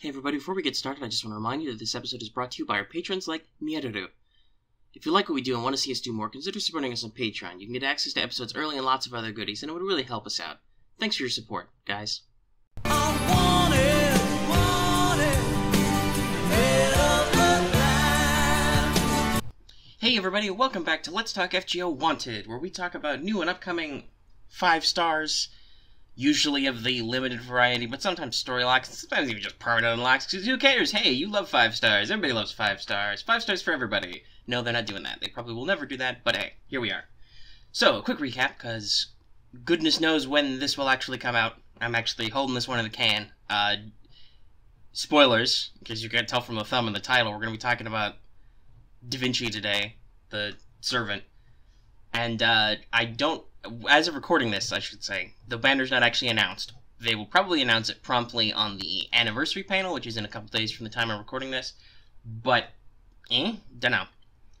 Hey everybody, before we get started, I just want to remind you that this episode is brought to you by our patrons like Mieru. If you like what we do and want to see us do more, consider supporting us on Patreon. You can get access to episodes early and lots of other goodies, and it would really help us out. Thanks for your support, guys. Hey everybody, welcome back to Let's Talk FGO Wanted, where we talk about new and upcoming 5 stars, usually of the limited variety, but sometimes story locks, sometimes even just permanent unlocks, because who cares? Hey, you love 5 stars, everybody loves 5 stars, 5 stars for everybody. No, they're not doing that, they probably will never do that, but hey, here we are. So, a quick recap, because goodness knows when this will actually come out. I'm actually holding this one in the can. Uh, spoilers, because you can tell from the thumb and the title, we're going to be talking about Da Vinci today, the servant. And uh, I don't, as of recording this, I should say, the banner's not actually announced. They will probably announce it promptly on the anniversary panel, which is in a couple days from the time I'm recording this. But, eh, don't know.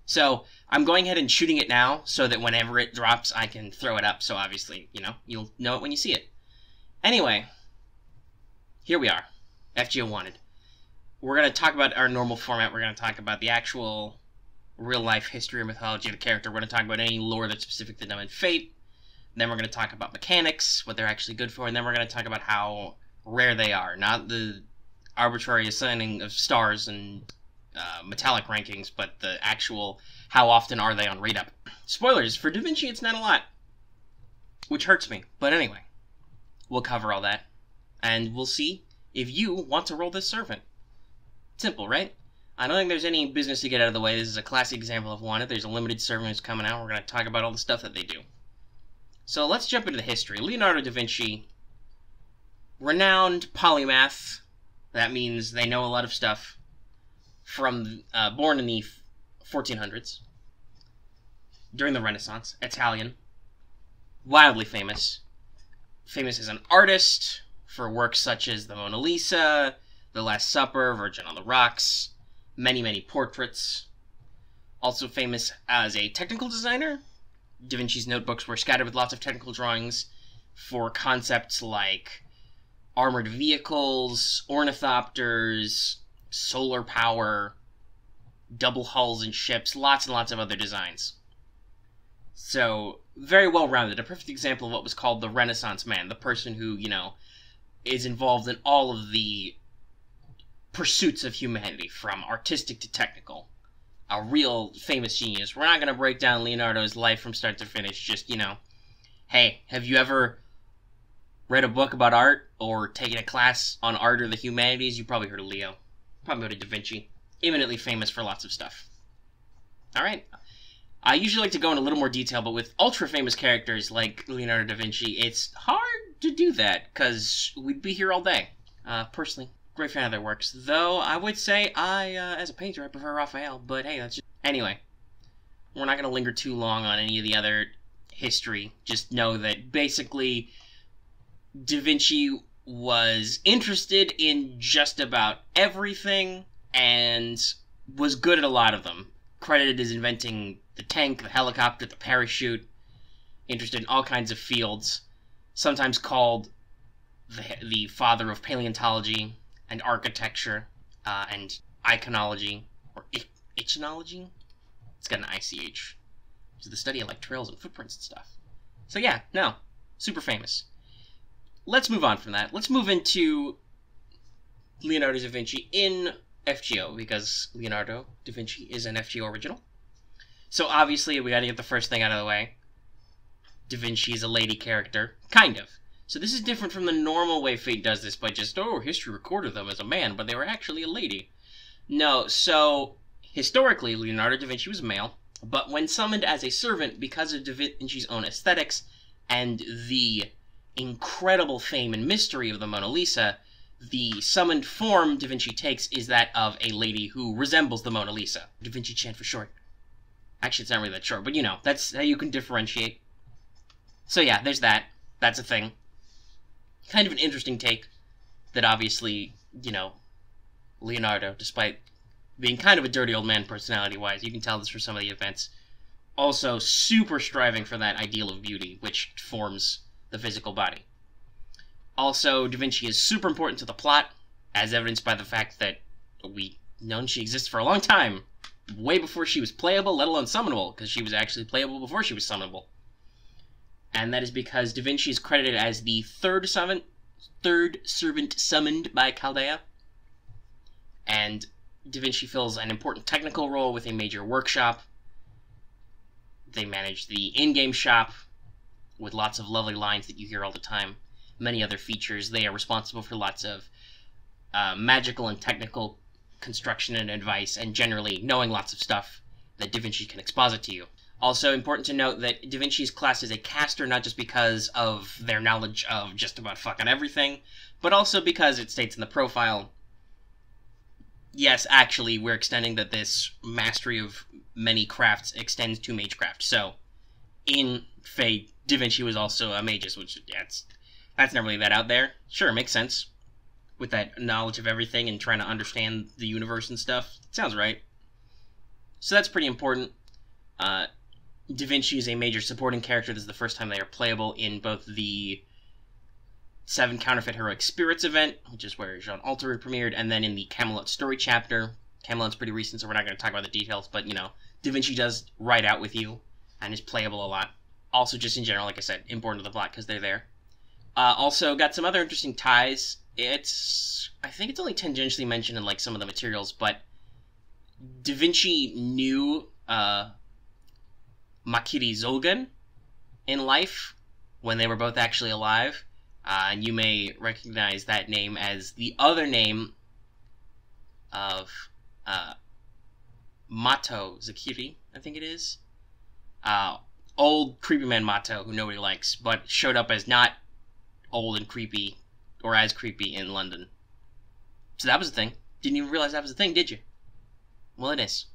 So I'm going ahead and shooting it now, so that whenever it drops, I can throw it up. So obviously, you know, you'll know it when you see it. Anyway, here we are, FGO Wanted. We're gonna talk about our normal format. We're gonna talk about the actual real life history or mythology of the character. We're going to talk about any lore that's specific to them and Fate. Then we're going to talk about mechanics, what they're actually good for, and then we're going to talk about how rare they are, not the arbitrary assigning of stars and uh, metallic rankings, but the actual how often are they on rate up. Spoilers for Da Vinci, it's not a lot, which hurts me. But anyway, we'll cover all that, and we'll see if you want to roll this servant. Simple, right? I don't think there's any business to get out of the way. This is a classic example of one. If there's a limited servant who's coming out, we're going to talk about all the stuff that they do. So let's jump into the history. Leonardo da Vinci, renowned polymath. That means they know a lot of stuff. From uh, born in the 1400s, during the Renaissance, Italian, wildly famous. Famous as an artist for works such as the Mona Lisa, The Last Supper, Virgin on the Rocks, many, many portraits. Also famous as a technical designer. Da Vinci's notebooks were scattered with lots of technical drawings for concepts like armored vehicles, ornithopters, solar power, double hulls and ships, lots and lots of other designs. So, very well rounded. A perfect example of what was called the Renaissance man, the person who, you know, is involved in all of the pursuits of humanity, from artistic to technical. A real famous genius. We're not going to break down Leonardo's life from start to finish, just, you know, hey, have you ever read a book about art or taken a class on art or the humanities? You probably heard of Leo. Probably heard of Da Vinci. Eminently famous for lots of stuff. Alright. I usually like to go in a little more detail, but with ultra famous characters like Leonardo da Vinci, it's hard to do that, because we'd be here all day. Uh, personally, great fan of their works. Though I would say I, uh, as a painter, I prefer Raphael. But hey, that's just anyway. We're not going to linger too long on any of the other history. Just know that basically, Da Vinci was interested in just about everything and was good at a lot of them. Credited as inventing the tank, the helicopter, the parachute. Interested in all kinds of fields. Sometimes called the, the father of paleontology and architecture uh, and iconology or ich- ichnology. It's got an ICH. It's the study of like trails and footprints and stuff. So yeah, no, super famous. Let's move on from that. Let's move into Leonardo da Vinci in FGO because Leonardo da Vinci is an FGO original. So obviously we got to get the first thing out of the way. Da Vinci is a lady character, kind of. So this is different from the normal way Fate does this by just, oh, history recorded them as a man, but they were actually a lady. No, so historically, Leonardo da Vinci was male, but when summoned as a servant because of da Vinci's own aesthetics and the incredible fame and mystery of the Mona Lisa, the summoned form Da Vinci takes is that of a lady who resembles the Mona Lisa. Da Vinci Chan for short. Actually, it's not really that short, but you know, that's how you can differentiate. So yeah, there's that. That's a thing kind of an interesting take that obviously, you know, Leonardo, despite being kind of a dirty old man personality wise, you can tell this from some of the events, also super striving for that ideal of beauty, which forms the physical body. Also, Da Vinci is super important to the plot, as evidenced by the fact that we known she exists for a long time, way before she was playable, let alone summonable, because she was actually playable before she was summonable. And that is because Da Vinci is credited as the third servant, third servant summoned by Chaldea. And Da Vinci fills an important technical role with a major workshop. They manage the in-game shop with lots of lovely lines that you hear all the time. Many other features. They are responsible for lots of uh, magical and technical construction and advice, and generally knowing lots of stuff that Da Vinci can exposit to you. Also, important to note that Da Vinci's class is a caster not just because of their knowledge of just about fucking everything, but also because it states in the profile yes, actually, we're extending that this mastery of many crafts extends to magecraft. So, in Fate, Da Vinci was also a magus, which that's that's not really that out there. Sure, makes sense with that knowledge of everything and trying to understand the universe and stuff. Sounds right. So that's pretty important. Uh, Da Vinci is a major supporting character. This is the first time they are playable in both the Seven Counterfeit Heroic Spirits event, which is where Jeanne Alter premiered, and then in the Camelot story chapter. Camelot's pretty recent, so we're not going to talk about the details, but you know, Da Vinci does ride out with you and is playable a lot. Also, just in general, like I said, important to the plot because they're there. Uh, also, got some other interesting ties. It's I think it's only tangentially mentioned in like some of the materials, but Da Vinci knew uh, Makiri Zolgen in life when they were both actually alive, uh, and you may recognize that name as the other name of uh, Mato Zakiri, I think it is. Uh, old creepy man Mato, who nobody likes, but showed up as not old and creepy or as creepy in London. So that was a thing. Didn't even realize that was a thing, did you? Well, it is.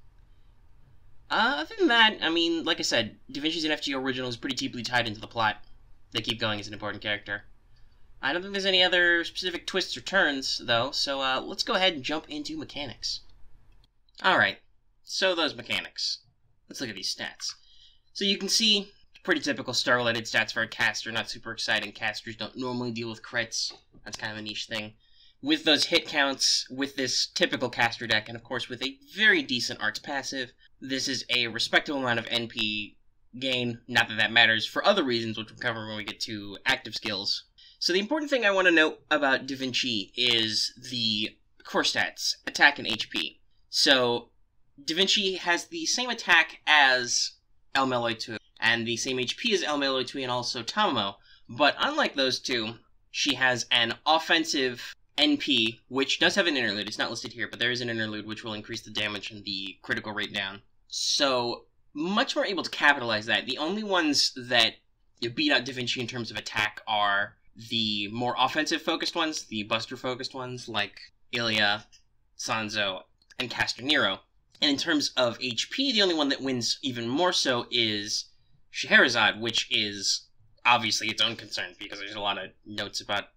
Uh, other than that, I mean, like I said, Da Vinci's an FGO original is pretty deeply tied into the plot. They keep going as an important character. I don't think there's any other specific twists or turns, though, so uh, let's go ahead and jump into mechanics. Alright, so those mechanics. Let's look at these stats. So you can see pretty typical star-related stats for a caster, not super exciting. Casters don't normally deal with crits. That's kind of a niche thing. With those hit counts, with this typical caster deck, and of course with a very decent arts passive, this is a respectable amount of NP gain. Not that that matters for other reasons, which we'll cover when we get to active skills. So the important thing I want to note about Da Vinci is the core stats, attack and HP. So Da Vinci has the same attack as El 2 and the same HP as El 2 and also Tamamo, but unlike those two, she has an offensive NP, which does have an interlude. It's not listed here, but there is an interlude which will increase the damage and the critical rate down. So much more able to capitalize that. The only ones that beat out Da Vinci in terms of attack are the more offensive focused ones, the buster focused ones like Illya, Sanzo, and Caster Nero. And in terms of HP, the only one that wins even more so is Scheherazade, which is obviously its own concern because there's a lot of notes about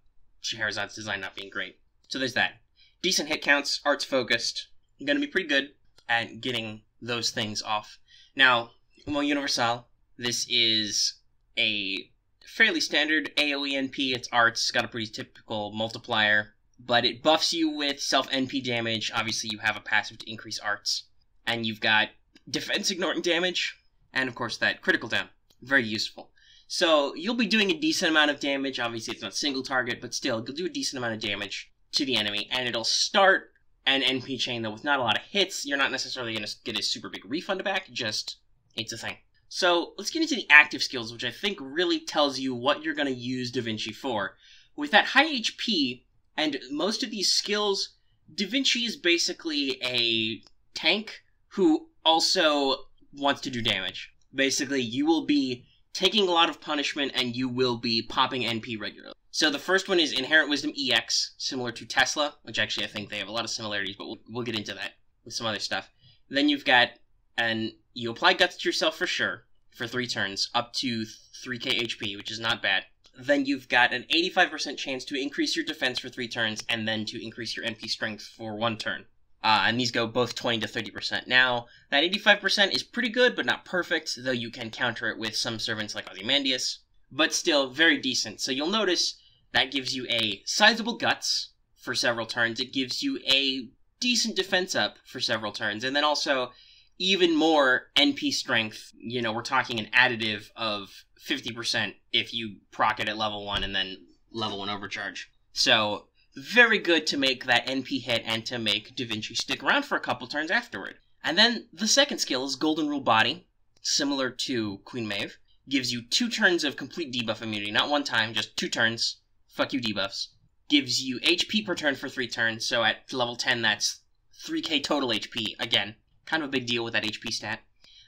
Scheherazade's design not being great. So there's that. Decent hit counts, arts focused, gonna be pretty good at getting those things off. Now, Uomo Universale, this is a fairly standard AoE NP. It's arts, got a pretty typical multiplier, but it buffs you with self NP damage. Obviously, you have a passive to increase arts, and you've got defense ignoring damage, and of course that critical down. Very useful. So you'll be doing a decent amount of damage. Obviously, it's not single target, but still, you'll do a decent amount of damage to the enemy, and it'll start an NP chain though with not a lot of hits. You're not necessarily going to get a super big refund back. Just it's a thing. So let's get into the active skills, which I think really tells you what you're going to use Da Vinci for. With that high HP and most of these skills, Da Vinci is basically a tank who also wants to do damage. Basically, you will be taking a lot of punishment and you will be popping NP regularly. So the first one is Inherent Wisdom EX, similar to Tesla, which actually I think they have a lot of similarities, but we'll, we'll get into that with some other stuff. Then you've got, and you apply Guts to yourself for sure, for three turns, up to 3k HP, which is not bad. Then you've got an 85% chance to increase your defense for three turns, and then to increase your NP strength for one turn. Uh, and these go both 20 to 30%. Now, that 85% is pretty good, but not perfect, though you can counter it with some servants like Ozymandias. But still, very decent. So you'll notice that gives you a sizable guts for several turns, it gives you a decent defense up for several turns, and then also even more NP strength. You know, we're talking an additive of 50% if you proc it at level 1 and then level 1 overcharge. So, very good to make that NP hit and to make Da Vinci stick around for a couple turns afterward. And then the second skill is Golden Rule Body, similar to Queen Maeve. Gives you two turns of complete debuff immunity, not one time, just two turns. Fuck you debuffs. Gives you HP per turn for three turns, so at level 10 that's 3k total HP. Again, kind of a big deal with that HP stat.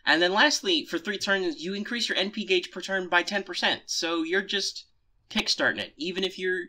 And then lastly, for three turns, you increase your NP gauge per turn by 10%. So you're just kickstarting it. Even if you're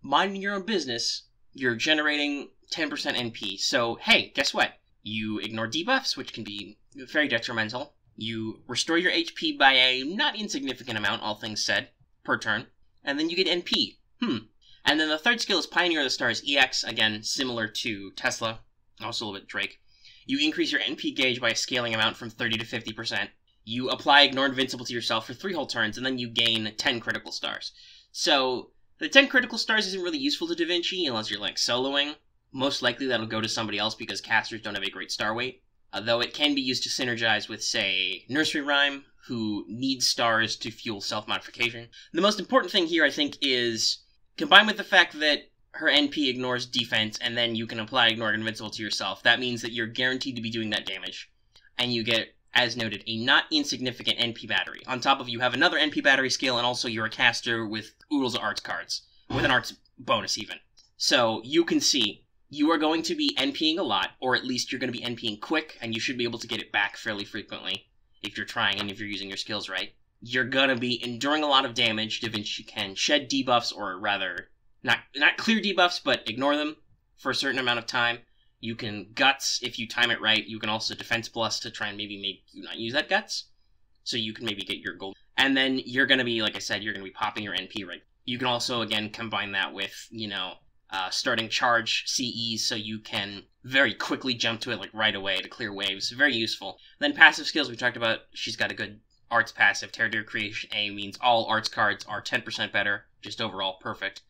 minding your own business, you're generating 10% NP. So, hey, guess what? You ignore debuffs, which can be very detrimental. You restore your HP by a not insignificant amount, all things said, per turn. And then you get NP. Hmm. And then the third skill is Pioneer of the Stars EX, again, similar to Tesla, also a little bit Drake. You increase your NP gauge by a scaling amount from 30 to 50%. You apply Ignore Invincible to yourself for three whole turns, and then you gain 10 critical stars. So, the 10 critical stars isn't really useful to Da Vinci unless you're like soloing. Most likely that'll go to somebody else because casters don't have a great star weight. Uh, though it can be used to synergize with, say, Nursery Rhyme, who needs stars to fuel self modification. The most important thing here, I think, is combined with the fact that her NP ignores defense, and then you can apply Ignore Invincible to yourself. That means that you're guaranteed to be doing that damage. And you get, as noted, a not insignificant NP battery. On top of you have another NP battery skill, and also you're a caster with oodles of arts cards. With an arts bonus, even. So, you can see, you are going to be NPing a lot, or at least you're going to be NPing quick, and you should be able to get it back fairly frequently, if you're trying and if you're using your skills right. You're gonna be enduring a lot of damage. Da can shed debuffs, or rather, not not clear debuffs, but ignore them for a certain amount of time. You can guts if you time it right. You can also defense plus to try and maybe make you not use that guts, so you can maybe get your gold. And then you're gonna be like I said, you're gonna be popping your NP right. You can also again combine that with you know uh, starting charge CEs so you can very quickly jump to it like right away to clear waves. Very useful. Then passive skills we talked about. She's got a good arts passive. Territory Creation A means all arts cards are 10% better, just overall perfect.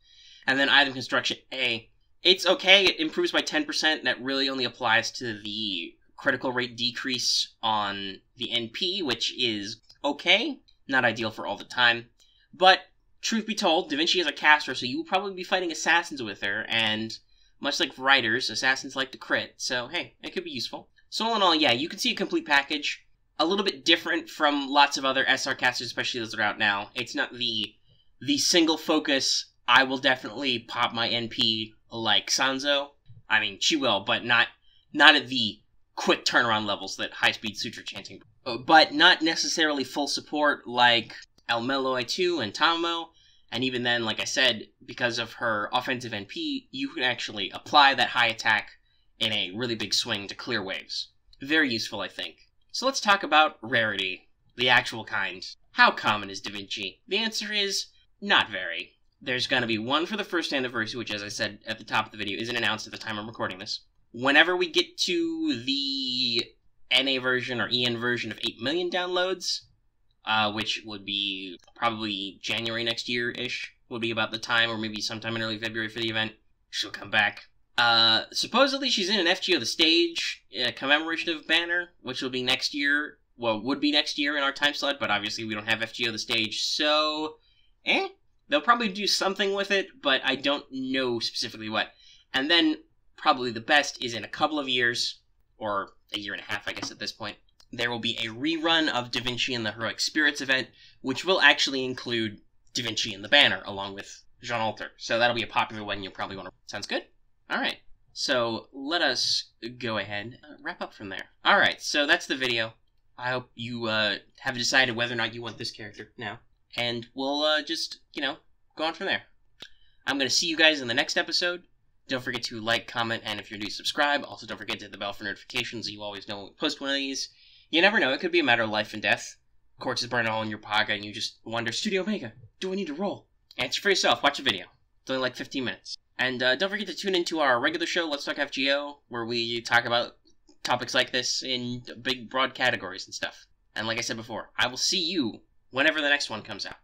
And then item construction A. It's okay, it improves by 10%. That really only applies to the critical rate decrease on the NP, which is okay. Not ideal for all the time. But, truth be told, Da Vinci is a caster, so you will probably be fighting assassins with her, and much like writers, assassins like to crit, so hey, it could be useful. So all in all, yeah, you can see a complete package. A little bit different from lots of other SR casters, especially those that are out now. It's not the the single focus I will definitely pop my NP like Sanzo. I mean, she will, but not not at the quick turnaround levels that high speed sutra chanting, but not necessarily full support like El Melloi 2 and Tamamo. And even then, like I said, because of her offensive NP, you can actually apply that high attack in a really big swing to clear waves. Very useful, I think. So let's talk about rarity, the actual kind. How common is Da Vinci? The answer is not very there's going to be one for the first anniversary, which, as I said at the top of the video, isn't announced at the time I'm recording this. Whenever we get to the NA version or EN version of 8 million downloads, uh, which would be probably January next year ish, would be about the time, or maybe sometime in early February for the event. She'll come back. Uh, supposedly she's in an FGO the stage a commemoration of Banner, which will be next year. Well, would be next year in our time slot, but obviously we don't have FGO the stage, so eh. They'll probably do something with it, but I don't know specifically what. And then probably the best is in a couple of years, or a year and a half, I guess, at this point. There will be a rerun of Da Vinci and the Heroic Spirits event, which will actually include Da Vinci and the Banner, along with Jeanne Alter. So that'll be a popular one you'll probably want to. Sounds good? Alright. So let us go ahead uh, wrap up from there. Alright, so that's the video. I hope you uh, have decided whether or not you want this character now and we'll uh, just, you know, go on from there. I'm going to see you guys in the next episode. Don't forget to like, comment, and if you're new, subscribe. Also, don't forget to hit the bell for notifications so you always know when we post one of these. You never know, it could be a matter of life and death. Quartz is burning all in your pocket, and you just wonder, Studio Omega, do I need to roll? Answer for yourself. Watch a video. It's only like 15 minutes. And uh, don't forget to tune into our regular show, Let's Talk FGO, where we talk about topics like this in big, broad categories and stuff. And like I said before, I will see you whenever the next one comes out.